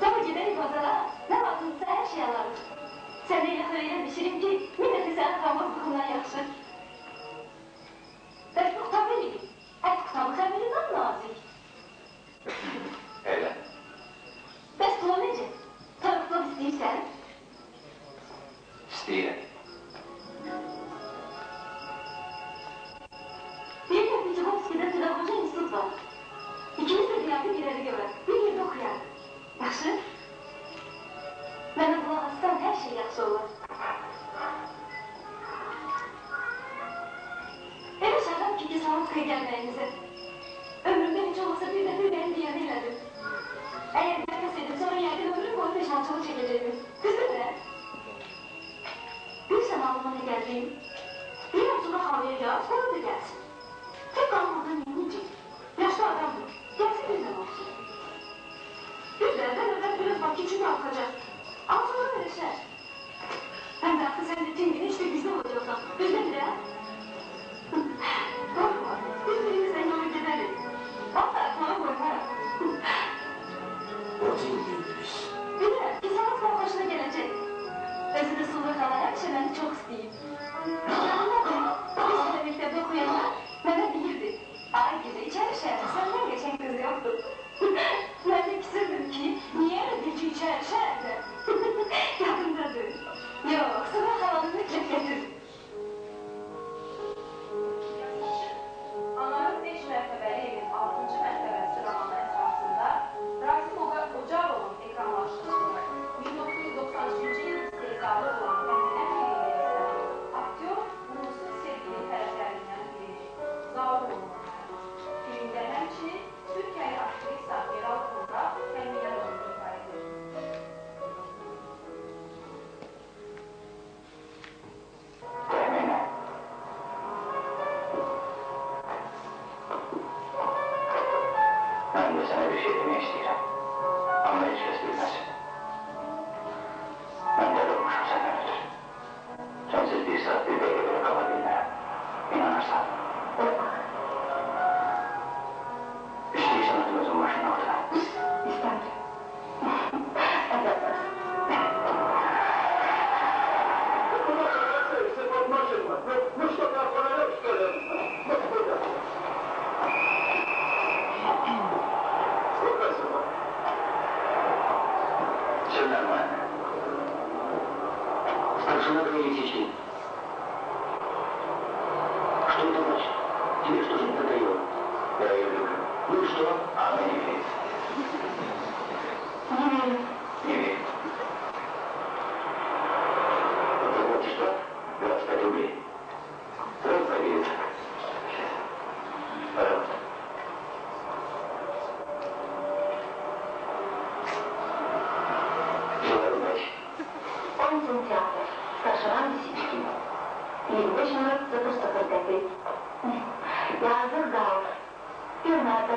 Sabah giderim pazara, ne lazımsa her şey alırım. Seni ile söylemişirim ki, milleti sen kalmak bundan yaxşı.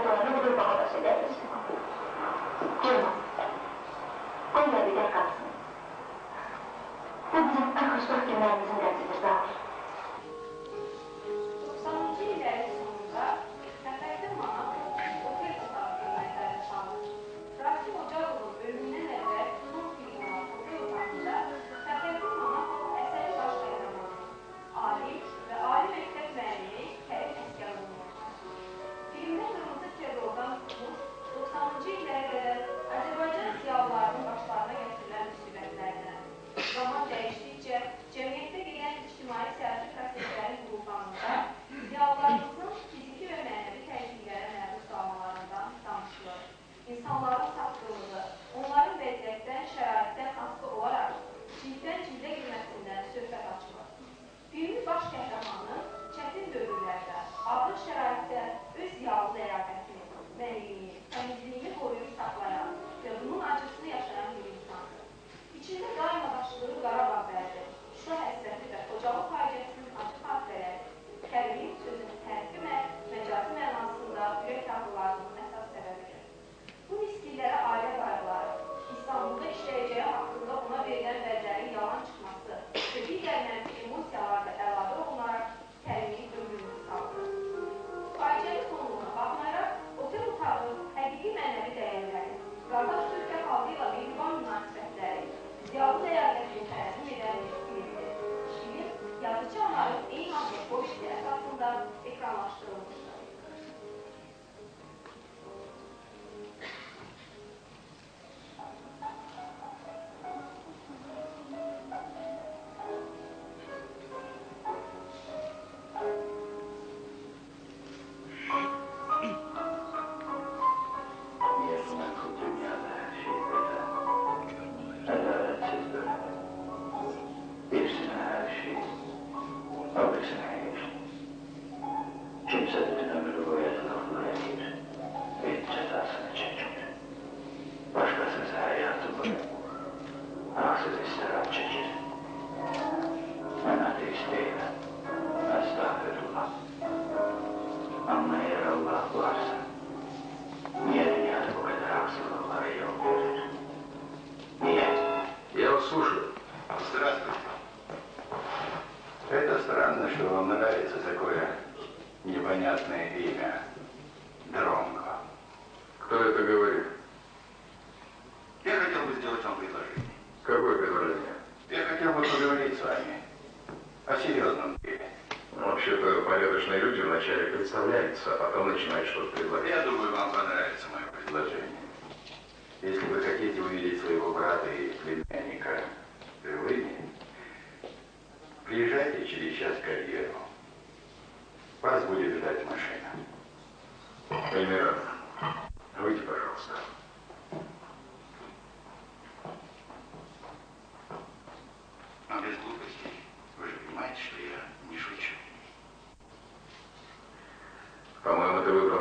Tuhan memberikan.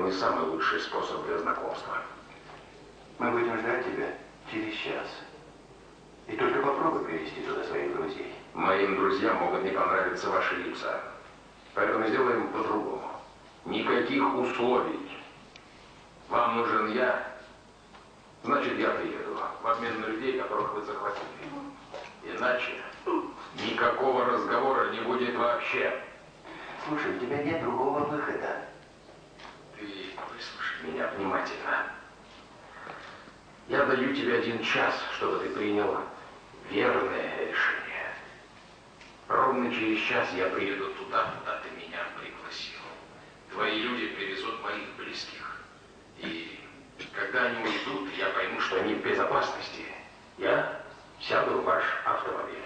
Не самый лучший способ для знакомства. Мы будем ждать тебя через час. И только попробуй привести туда своих друзей. Моим друзьям могут не понравиться ваши лица. Поэтому сделаем по-другому. Никаких условий. Вам нужен я, значит я приеду. В обмен на людей, которых вы захватили. Иначе никакого разговора не будет вообще. Слушай, у тебя нет другого выхода меня внимательно. А? Я даю тебе один час, чтобы ты приняла верное решение. Ровно через час я приеду туда, куда ты меня пригласил. Твои люди перевезут моих близких. И когда они уйдут, я пойму, что они в безопасности. Я сяду в ваш автомобиль.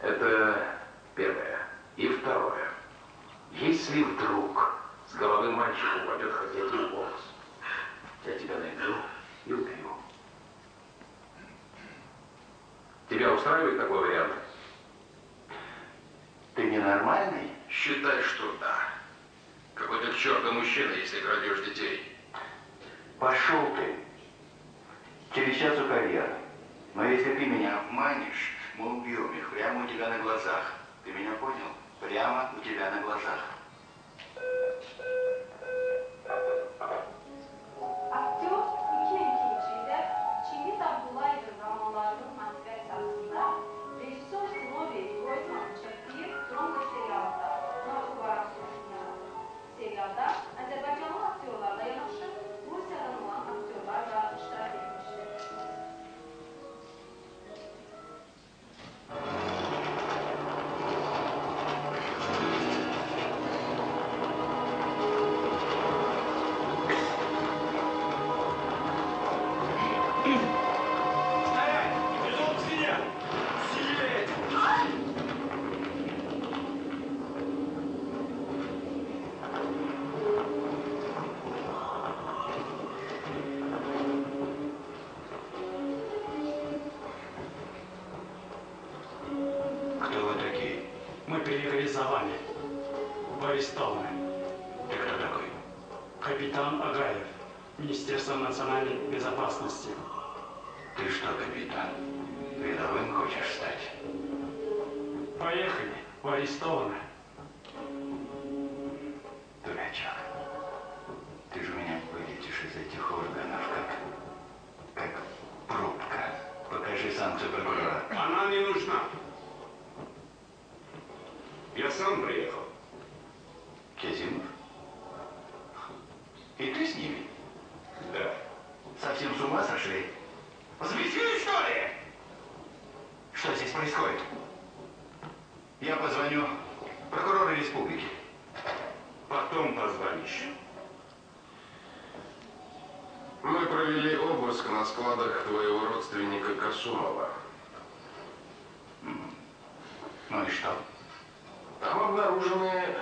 Это первое. И второе. Если вдруг с головы мальчика упадет хоть один волос, я тебя найду и убью. Тебя устраивает такой вариант? Ты ненормальный? Считай, что да. Какой ты к черту мужчина, если крадешь детей. Пошел ты. Через час у карьеры. Но если ты меня обманешь, мы убьем их прямо у тебя на глазах. Ты меня понял? Прямо у тебя на глазах. Вами. Вы арестованы. Ты кто такой? Капитан Агаев, Министерство национальной безопасности. Ты что, капитан? Рядовым хочешь стать? Поехали. Вы арестованы. Провели обыск на складах твоего родственника Касумова. Ну и что? Там обнаружены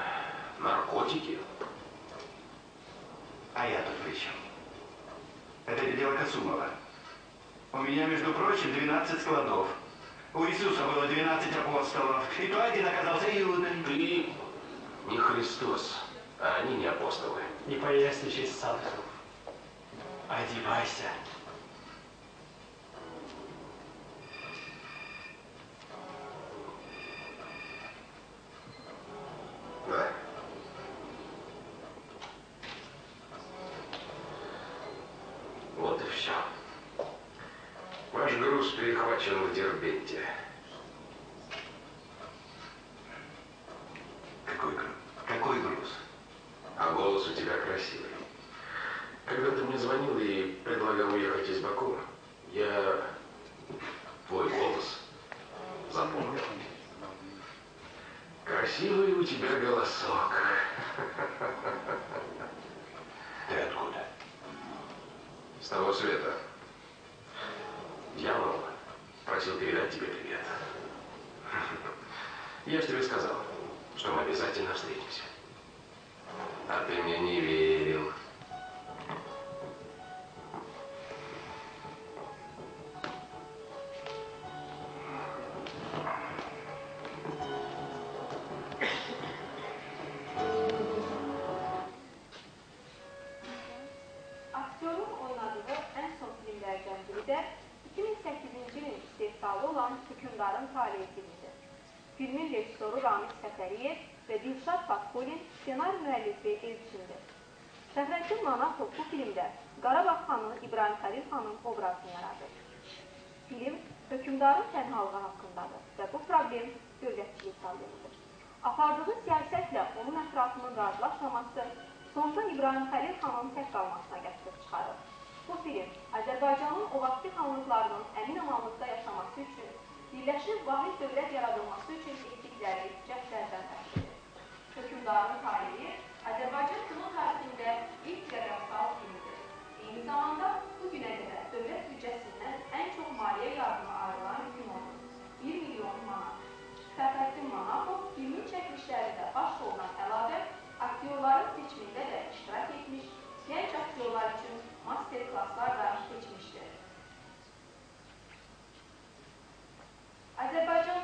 наркотики. А я тут при чем? Это дело Касумова. У меня, между прочим, 12 складов. У Иисуса было 12 апостолов. И то один оказался Иудой. Ты не Христос, а они не апостолы. Не поясничай, I devised that. Красивый у тебя голосок. Ты откуда? С того света. Дьявол просил передать тебе привет. Я же тебе сказал, что мы обязательно встретимся. А ты мне не верил. Hökümdarın tənhalığı haqqındadır və bu problem dövlətçilik problemidir. Apardığı siyasətlə onun ətrafının razılaşmaması sonda İbrahim Xəlil xanın tək qalmasına gətirib çıxarır. Bu film Azərbaycanın o vaxtki xanlıqlarının əmin-amanlıqda yaşaması üçün birləşib vahid dövlət yaradılması üçün etdikləri cəhdlərdən təşkildir. Hökümdarın tarihi Azərbaycan kino tarixində ilk rəqəmsal filmdir. Eyni zamanda bu günə qədər dövlət büdcəsindən ən çox maliyyə yardımı Fəxrəddin Mahapov filmin çəkilişlərində baş roluna əlavə aktyorların seçimində də iştirak etmiş, gənc aktyorlar üçün master klasslar da keçmişdir. Azərbaycan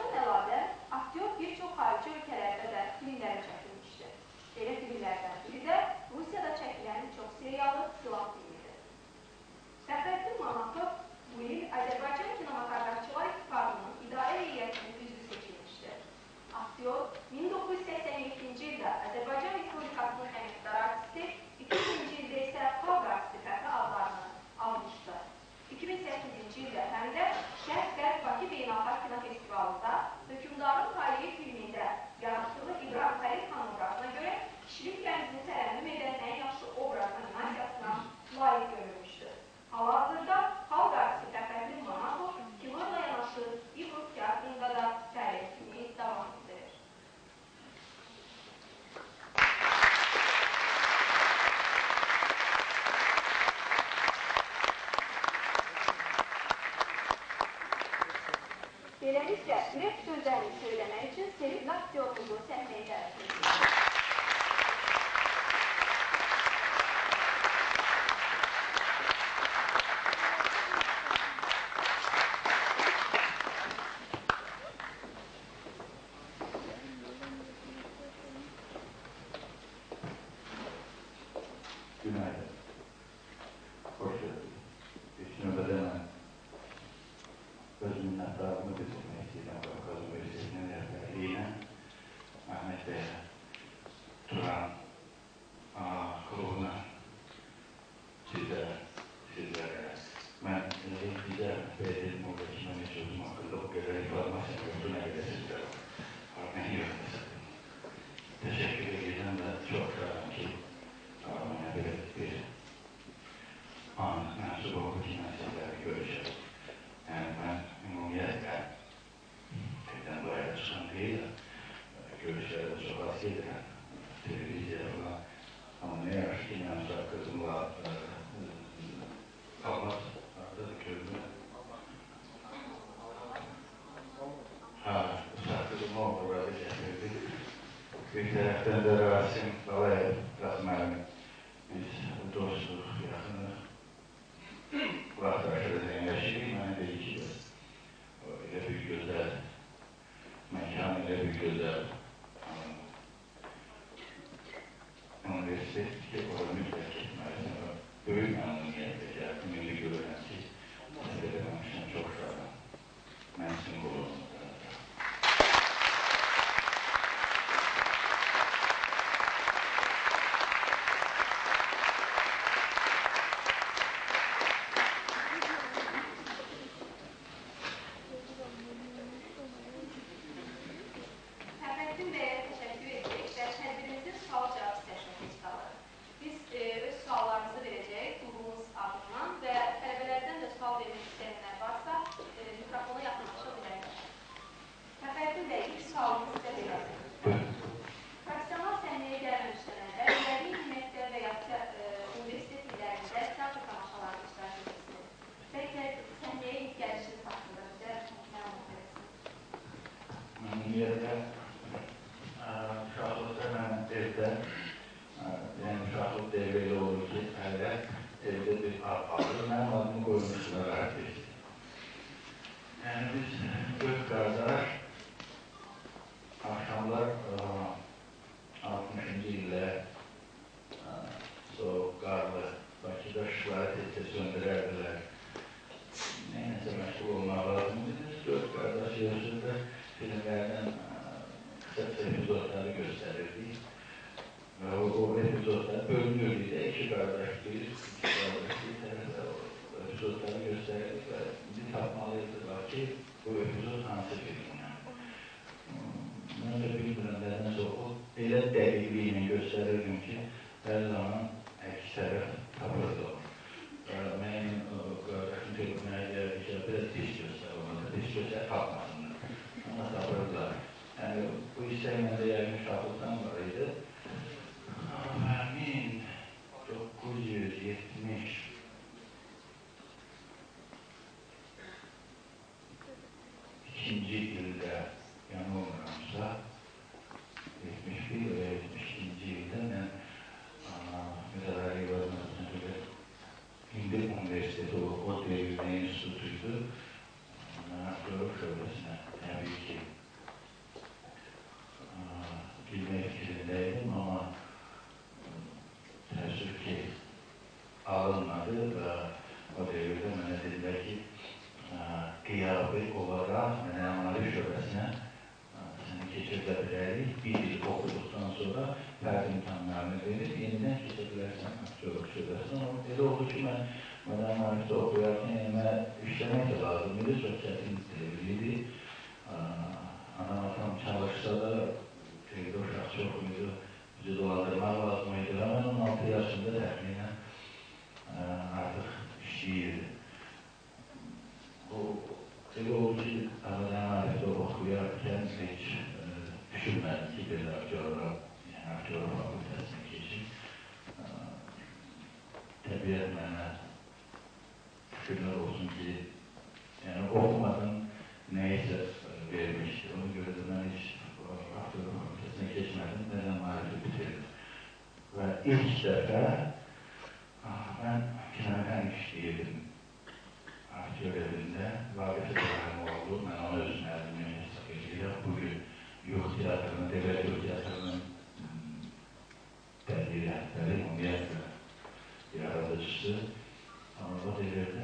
Türkçe Neptün'den söylenen için Selim your yolunu 对。Büyük taraftan da Rasim cheeseburger. alınmadı və o dövrdə mənə dedilər ki, qiyafi olaraq mənə analiz şöbəsinə səni keçirdə bilərik. Bir il oxuduqdan sonra fərd imtihanlarını verib, yenidən keçə bilərsən aktyorluq şöbəsinə. Elə oldu ki, mən mənə analizdə oxuyarkən mənə işləmək də lazım idi, çox çətin idi. Anam atam çalışsa da, Feydoş Axçı oxuydu, bizi dolandırmaq lazım idi. Mən 16 yaşında təxminən artıq işləyirdi. O, elə oldu ki, mədən mühendisdə oxuyarkən heç düşünmədim ki, belə aktyorluğa, yəni aktyorluq fakültəsini keçib. Təbiət mənə şükürlər olsun ki, yəni oxumadan nəysə vermişdi. Ona görə də mən heç aktyorluq fakültəsinə keçmədim, nədən marifi bitirdim. Və ilk dəfə mən kinəməkən işləyirdim aktyor evində. Vaqif İbrahim oldu, mən ona öz müəllimini hesab edirəm. Bugün Yox teatrının, Devlet Yox teatrının bədii rəhbəri, ümumiyyətlə yaradıcısı. Amma o devirdə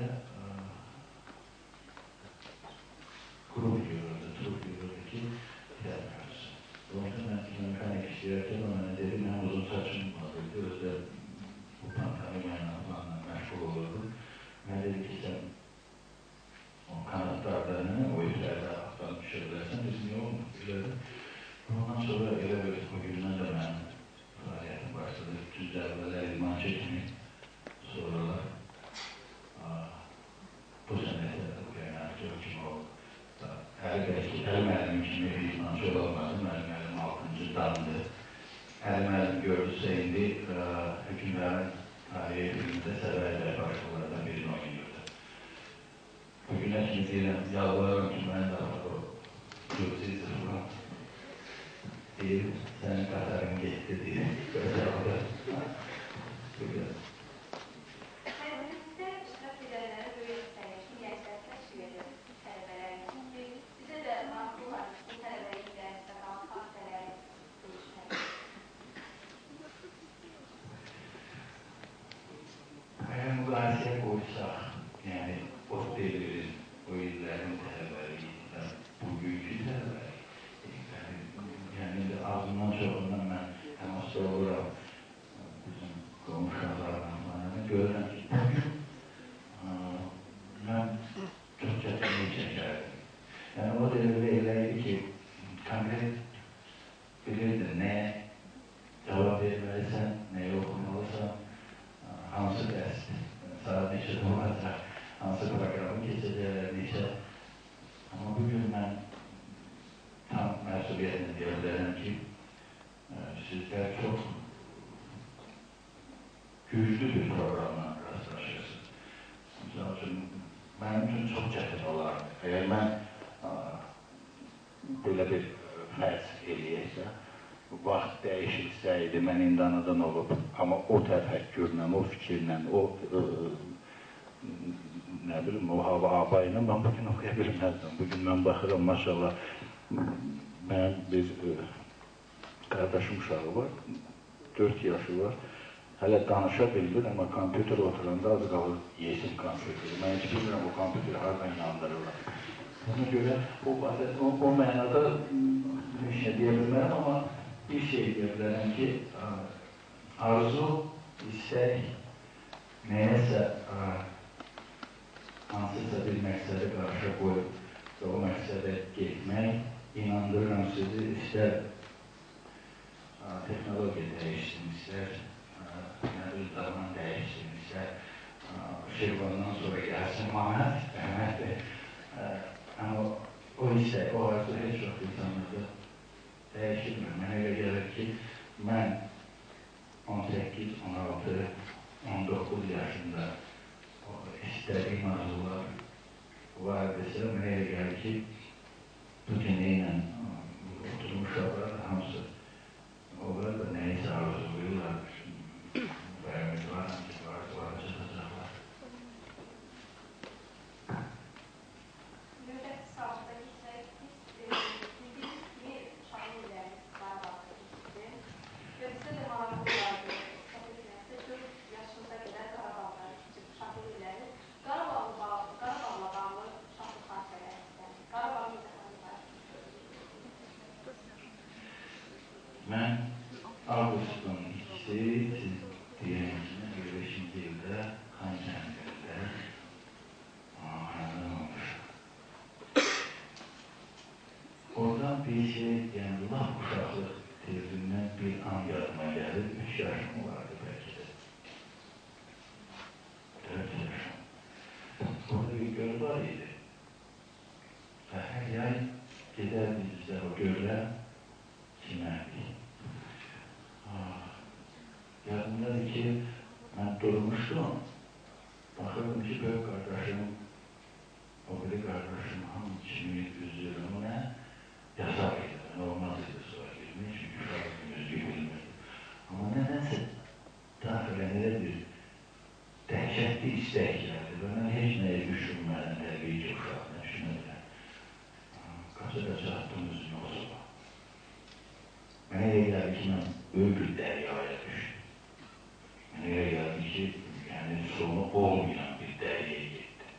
Əgər mən belə bir fərz eləyəksə, vaxt dəyişilsəydi, mən indi anadan olub, amma o təfəkkürlə, o fikirlə, o ə, nə bilim, o hava hava ilə mən bugün oxuya bilməzdim. Bugün mən baxıram, maşallah, mənim bir ə, qardaşım uşağı var, 4 yaşı var, hələ danışa bilmir, amma kompüter oturanda az qalır yesin kompüteri. Mən heç bilmirəm o kompüteri hardan yandırırlar. Ona görə o, o, o mənada bir şey deyə bilmərəm, amma bir şey görürəm ki, arzu, istək, nəyəsə hansısa bir məqsədə qarşı qoyub və o məqsədə getmək, inandırıram sizi, istər texnologiya dəyişsin, istər bir zaman dəyişsin, istər Şirvandan sonra gəlsin Mahmət, Əhməddir. Amma o istək, o arzu heç vaxt insanlarda dəyişilmir. Mənə elə gəlir ki, mən 18, 16, 19 yaşında istədiyim arzular vardısa, mənə elə gəlir ki, bu dinləylə oturmuşlar, yəni laf uşaqlıq tezlindən bir an yadıma gəlir, üç yaşım vardı bəlkə də. Dörd yaşım. Orada bir göl var idi. Və hər yay gedərdik bizə o gölə çimərdik. Ah, Yadımdadır ki, mən durmuşdum. Baxırdım ki, böyük qardaşım, o biri qardaşım hamı kimi üzür, ona yasak idi. Yəni, idi sonra girmək, çünki uşaq müzgü bilmirdi. Amma nədənsə daxilən elə bir dəhşətli istək gəldi və mən heç nəyi düşünmədən təbii ki, uşaq nə düşünürlər. Qaça-qaça attım üzünü o soba. Mənə elə ki, mən böyük bir dəryaya düşdüm. Mənə elə gəldi ki, yəni sonu olmayan bir dəryaya getdim.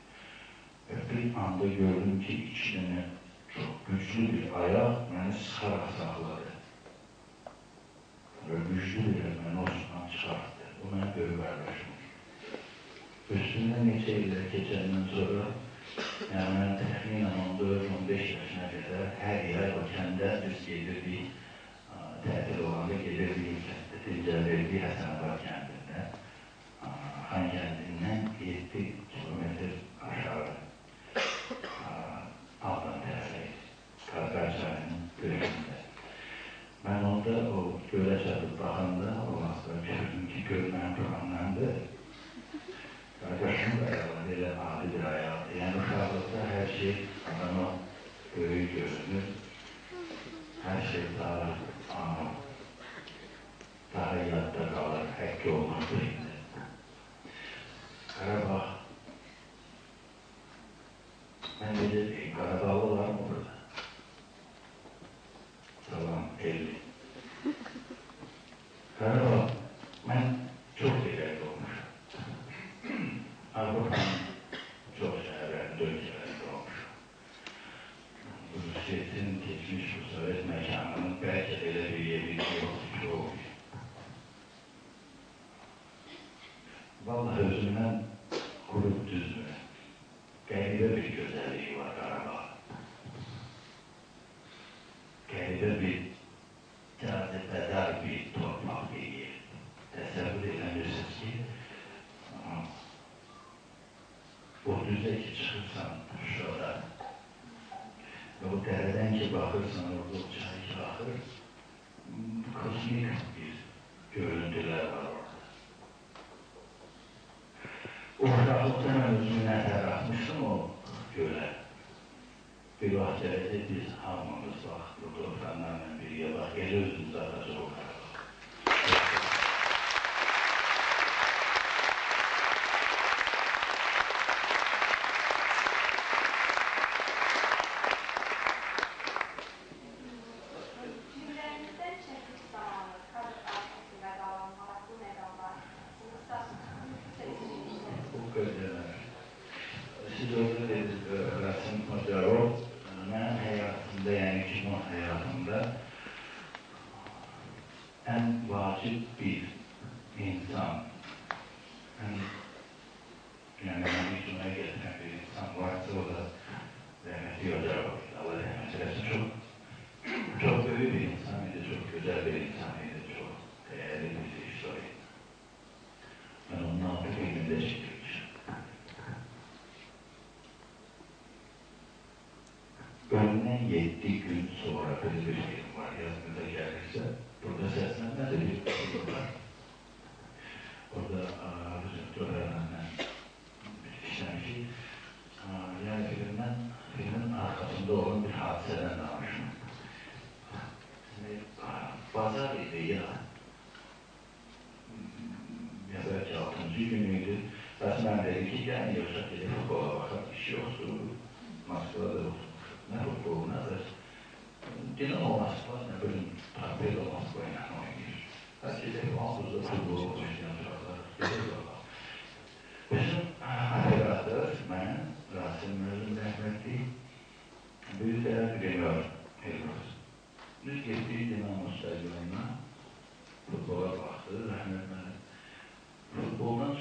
Və bir anda gördüm ki, iki dənə çox güclü bir ayaq məni sıxaraq saxladı. Və güclü bir məni o sudan çıxartdı. Bu mənim böyük qardaşım. Üstündən neçə illər keçəndən sonra, yəni mən təxminən 14-15 yaşına qədər hər yay o kəndə biz gedirdik, tətil olanda gedirdik kəndə, dincəlirdik Həsənabad kəndində. Xan kəndindən 7 kilometr aşağı Aldan tərəfi, Qarqar çayının qırışında. Mən onda o gölə çatıb baxanda o vaxtda gördüm ki, göl mənim buramdandır. Qardaşım da ayağında elə adi bir ayaqdır. Yəni uşaqlıqda hər şey adama böyük düzə ki çıxırsan şurada və o dərədən ki baxırsan, orada o çay ki axır, kosmik bir görüntülər var orada. Uşaqlıqda mən özümü nəzər atmışdım o gölə. Bir vaxt gələcək biz hamımız bax, burada oturanlarla birgə bax, elə özümüzü atacaq o Allah rəhmət eləsin, çox çok büyük bir insan idi, çok güzel bir insan idi, çok değerli bir işleri. Ben onun altı filminde çekilmişim. Ölümden yedi gün sonra böyle bir film var, yazımda gelirse, burada seslenme de bir film var.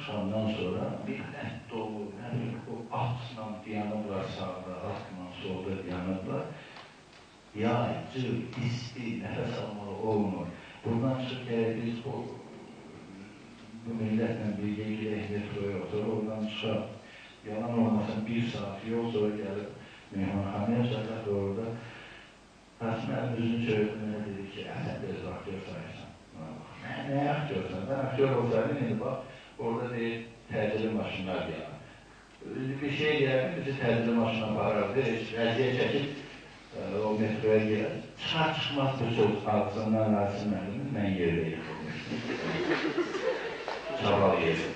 Çıxandan sonra millət dolu, nə bilim, o atla dayanıblar sağda, atla solda dayanıblar. yağ, cır, isti, nefes almalı olmuyor. Buradan çıkarken biz bu, bu milletle birlikte gidelim metroya otur, oradan çıkar. Yalan olmasın bir saat yol sonra gelip meyhanhaneye çakak orada. Asmen üzün çöğütmene dedi ki, sen biraz aktör sayırsan. Ne, ne aktörsen? Ben aktör olsaydım indi bak, orada değil, təcili maşınlar geldi. Bir şey geldi, bizi təcili maşına aparardı, əziyyət çəkib e, o metroya gelir. Çıkar çıkmaz bu söz ağzından rahatsızlandım, ben yerdeyim. Çabalı yedim.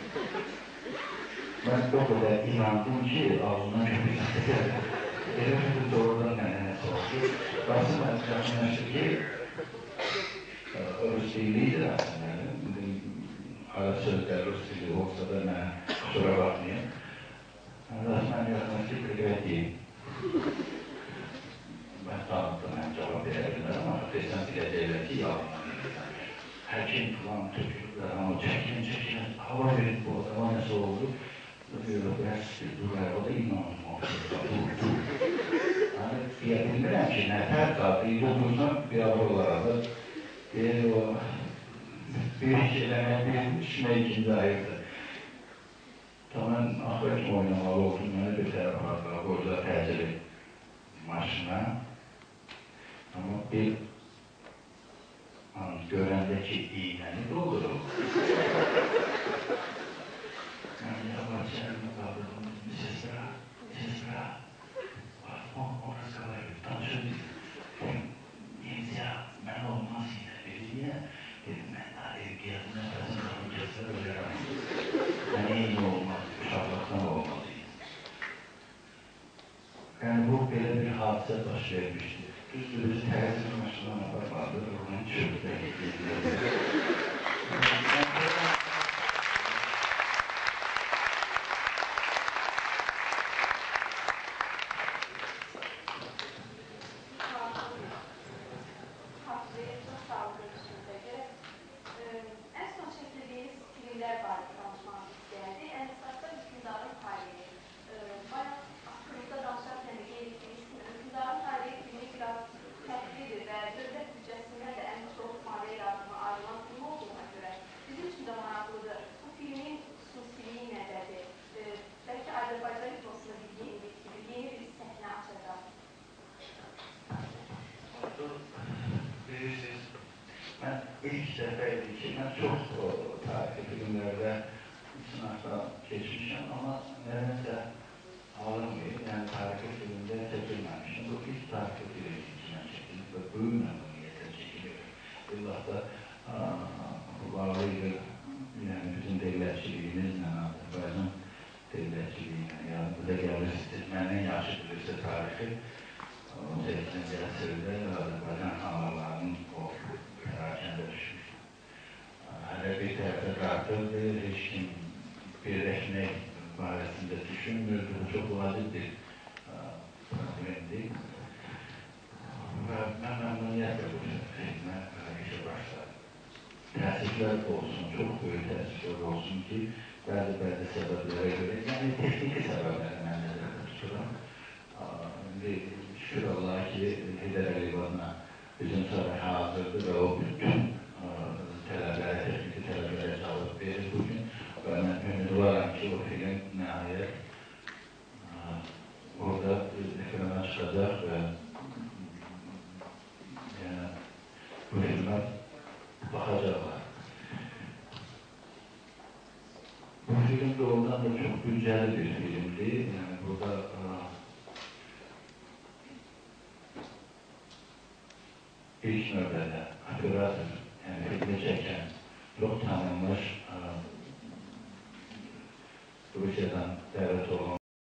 Ben o kadar inandım ki ağzından köpek çıktı. Elimde doğrudan kendine sordu. Basın yakınlaştı ki e, Rus diliydi aslında. Dili olsa da ben kusura bakmayın. Rasmen yakınlaştı ki evet değil. Ben cevap verebilirler ama Hristiyan bile devleti yalan. Hakim falan Türkler ama çekin çekin hava verin bu adama nasıl oldu? Diyor ben size durar o da inanmam. Dur dur. Hani diyebilmirəm ki nətər qadıyı bulursan bir adı olaraq deyir o bir iş eləmək bir işinə ikinci ayırdı. Tamam axır ki oynamalı oldum, bir tərəf apardılar, qoydular təcili maşına. Ama bir an görəndəki iğnəni doldurub. Yani yavaş elimi kaldırdım, ses bırak, ses bırak. O, orası kadar tanışıyor biz. Neyse ben olmaz yine dedi diye. Yani iyi olmaz, uşaklıktan olmalıyız. Yani bu böyle bir hadise baş vermişti. Üstü bizi terzinin başından aparmadı, oradan çöktü. Hafızaya heç kim birləşmək barəsində düşünmürdü. Bu çox vacib bir problemdir. Və mən məmnuniyyətlə bu filmə işə başladım. Təəssüflər olsun, çox böyük təəssüflər olsun ki, bəzi-bəzi səbəblərə görə, yəni texniki səbəbləri mən nəzərdə tuturam. İndi şükür Allah ki, Heydər Əliyevana bizim saraya hazırdır və o bütün tələbələrə, texniki Кришна, да, оператор.